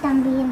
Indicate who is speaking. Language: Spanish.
Speaker 1: también.